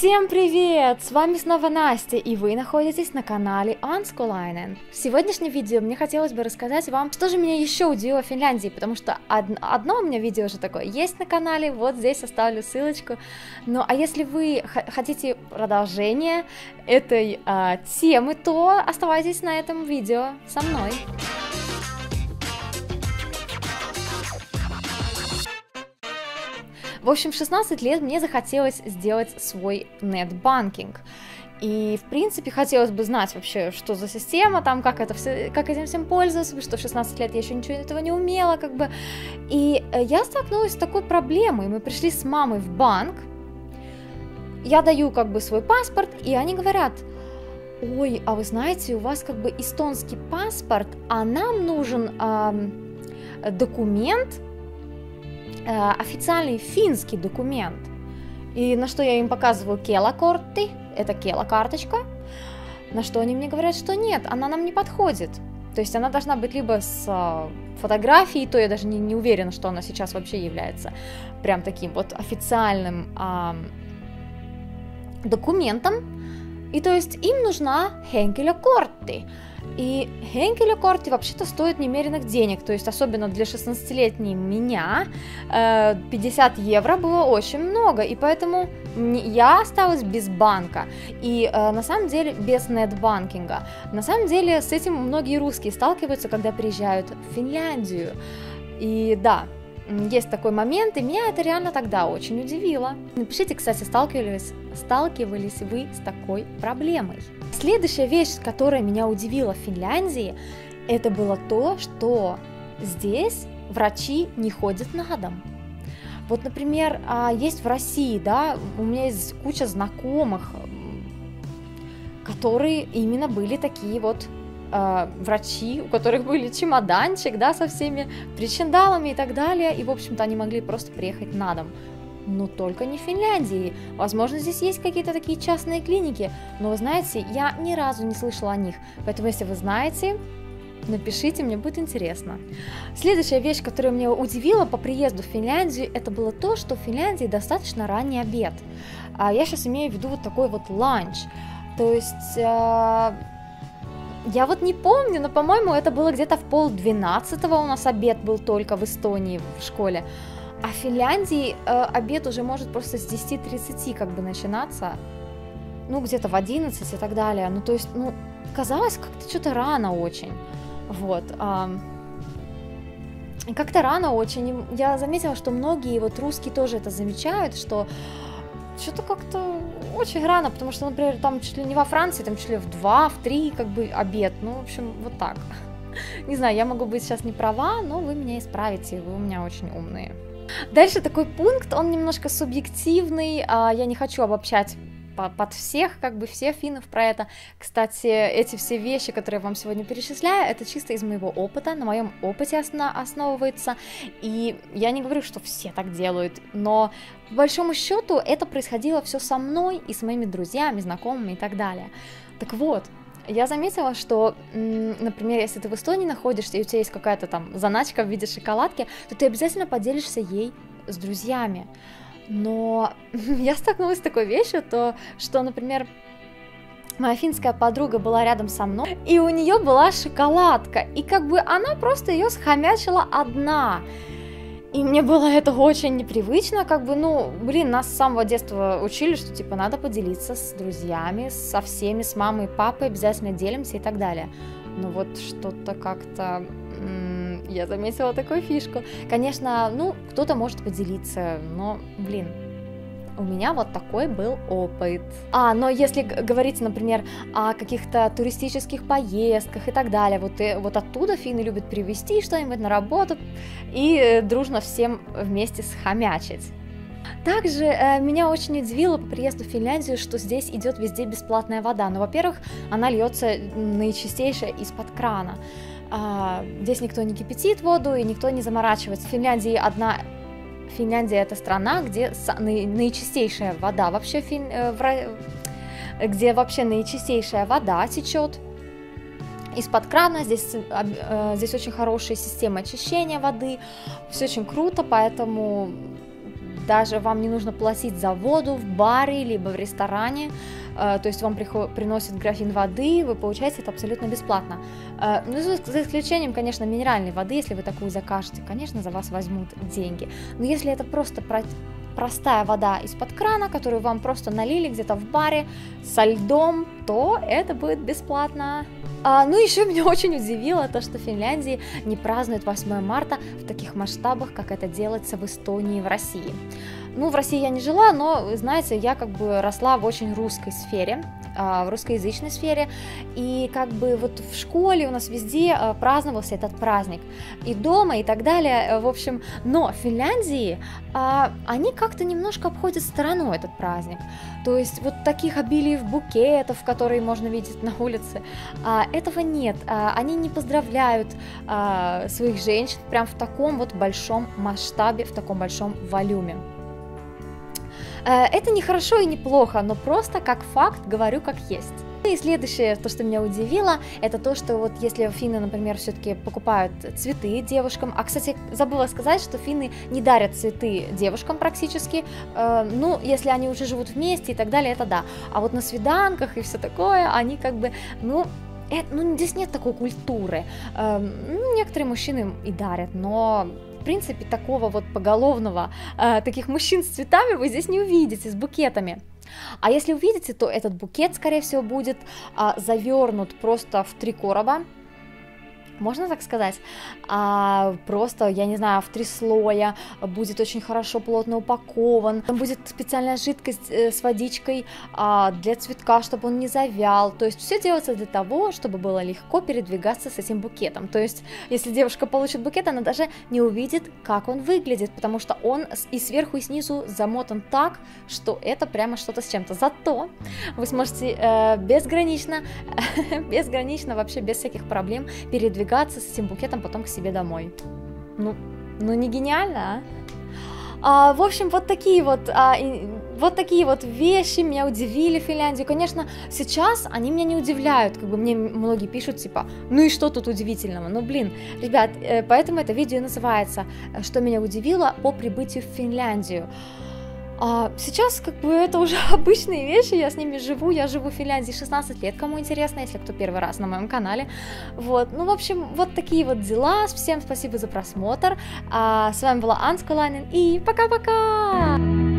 Всем привет! С вами снова Настя, и вы находитесь на канале Анскулайнен. В сегодняшнем видео мне хотелось бы рассказать вам, что же меня еще удивило в Финляндии, потому что од- одно у меня видео уже такое есть на канале, вот здесь оставлю ссылочку. Ну а если вы хотите продолжение этой а, темы, то оставайтесь на этом видео со мной. В общем, в 16 лет мне захотелось сделать свой нетбанкинг. И, в принципе, хотелось бы знать вообще, что за система, там, как, это все, как этим всем пользоваться, потому что в 16 лет я еще ничего этого не умела, как бы. И э, я столкнулась с такой проблемой. Мы пришли с мамой в банк, я даю как бы свой паспорт, и они говорят, ой, а вы знаете, у вас как бы эстонский паспорт, а нам нужен э, документ, официальный финский документ. И на что я им показываю кела-корты, это кела-карточка, на что они мне говорят, что нет, она нам не подходит. То есть она должна быть либо с э, фотографией, то я даже не, не уверена, что она сейчас вообще является прям таким вот официальным э, документом. И то есть им нужна Хенкеля Корты. И Хенкеля Корти вообще-то стоит немеренных денег, то есть особенно для 16-летней меня 50 э, евро было очень много, и поэтому я осталась без банка, и э, на самом деле без нетбанкинга. На самом деле с этим многие русские сталкиваются, когда приезжают в Финляндию. И да, есть такой момент, и меня это реально тогда очень удивило. Напишите, кстати, сталкивались, сталкивались вы с такой проблемой. Следующая вещь, которая меня удивила в Финляндии, это было то, что здесь врачи не ходят на дом. Вот, например, а, есть в России, да, у меня есть куча знакомых, которые именно были такие вот э, врачи, у которых были чемоданчик, да, со всеми причиндалами и так далее, и, в общем-то, они могли просто приехать на дом. Но только не в Финляндии. Возможно, здесь есть какие-то такие частные клиники, но вы знаете, я ни разу не слышала о них. Поэтому, если вы знаете, Напишите, мне будет интересно. Следующая вещь, которая меня удивила по приезду в Финляндию, это было то, что в Финляндии достаточно ранний обед. А я сейчас имею в виду вот такой вот ланч. То есть э, я вот не помню, но, по-моему, это было где-то в пол двенадцатого у нас обед был только в Эстонии в школе. А в Финляндии э, обед уже может просто с 10.30 как бы начинаться, ну, где-то в 11 и так далее. Ну, то есть, ну, казалось как-то что-то рано очень. Вот. Э, как-то рано очень. Я заметила, что многие вот русские тоже это замечают, что что-то как-то очень рано, потому что, например, там чуть ли не во Франции, там чуть ли в 2, в 3 как бы обед, ну, в общем, вот так. Не знаю, я могу быть сейчас не права, но вы меня исправите, вы у меня очень умные. Дальше такой пункт, он немножко субъективный, а, я не хочу обобщать под всех, как бы всех финнов про это. Кстати, эти все вещи, которые я вам сегодня перечисляю, это чисто из моего опыта, на моем опыте основ основывается, и я не говорю, что все так делают, но по большому счету это происходило все со мной и с моими друзьями, знакомыми и так далее. Так вот, я заметила, что, например, если ты в Эстонии находишься, и у тебя есть какая-то там заначка в виде шоколадки, то ты обязательно поделишься ей с друзьями. Но я столкнулась с такой вещью, то, что, например, моя финская подруга была рядом со мной, и у нее была шоколадка, и как бы она просто ее схомячила одна. И мне было это очень непривычно, как бы, ну, блин, нас с самого детства учили, что, типа, надо поделиться с друзьями, со всеми, с мамой папой, обязательно делимся и так далее. Но вот что-то как-то я заметила такую фишку. Конечно, ну, кто-то может поделиться, но, блин, у меня вот такой был опыт. А, но если говорить, например, о каких-то туристических поездках и так далее, вот, и, э, вот оттуда финны любят привезти что-нибудь на работу и э, дружно всем вместе схомячить. Также э, меня очень удивило по приезду в Финляндию, что здесь идет везде бесплатная вода. Ну, во-первых, она льется наичистейшая из-под крана. А, здесь никто не кипятит воду и никто не заморачивается. В Финляндии одна Финляндия это страна, где наичистейшая вода вообще фин, э, где вообще наичистейшая вода течет из-под крана. Здесь, э, здесь очень хорошая система очищения воды, все очень круто, поэтому даже вам не нужно платить за воду в баре, либо в ресторане, то есть вам приход, приносят графин воды, вы получаете это абсолютно бесплатно. Э, ну, за, исключением, конечно, минеральной воды, если вы такую закажете, конечно, за вас возьмут деньги. Но если это просто про простая вода из-под крана, которую вам просто налили где-то в баре со льдом, то это будет бесплатно. А, ну, еще меня очень удивило то, что в Финляндии не празднуют 8 марта в таких масштабах, как это делается в Эстонии и в России. Ну, в России я не жила, но, знаете, я как бы росла в очень русской сфере, а, в русскоязычной сфере, и как бы вот в школе у нас везде а, праздновался этот праздник, и дома, и так далее, э, в общем, но в Финляндии а, они как-то немножко обходят стороной этот праздник, то есть вот таких обилиев букетов, которые можно видеть на улице, этого нет, они не поздравляют своих женщин прям в таком вот большом масштабе, в таком большом волюме. Э, это не хорошо и не плохо, но просто как факт говорю как есть. И следующее, то, что меня удивило, это то, что вот если финны, например, все-таки покупают цветы девушкам, а, кстати, забыла сказать, что финны не дарят цветы девушкам практически, э, ну, если они уже живут вместе и так далее, это да, а вот на свиданках и все такое, они как бы, ну, это, ну, здесь нет такой культуры. Э, ну, некоторые мужчины и дарят, но в принципе, такого вот поголовного, э, таких мужчин с цветами вы здесь не увидите, с букетами. А если увидите, то этот букет, скорее всего, будет а, завернут просто в три короба, можно так сказать, а, просто, я не знаю, в три слоя, будет очень хорошо плотно упакован, там будет специальная жидкость э, с водичкой а, для цветка, чтобы он не завял, то есть все делается для того, чтобы было легко передвигаться с этим букетом, то есть если девушка получит букет, она даже не увидит, как он выглядит, потому что он и сверху, и снизу замотан так, что это прямо что-то с чем-то, зато вы сможете э, безгранично, безгранично, вообще без всяких проблем передвигаться продвигаться с этим букетом потом к себе домой. Ну, ну не гениально, а? А, в общем, вот такие вот, а, и, вот такие вот вещи меня удивили в Финляндии. Конечно, сейчас они меня не удивляют, как бы мне многие пишут, типа, ну и что тут удивительного? Ну, блин, ребят, э, поэтому это видео называется «Что меня удивило по прибытию в Финляндию». А сейчас как бы это уже обычные вещи, я с ними живу, я живу в Финляндии 16 лет, кому интересно, если кто первый раз на моем канале. Вот, ну, в общем, вот такие вот дела, всем спасибо за просмотр, а, с вами была Анска Ланин, и пока-пока!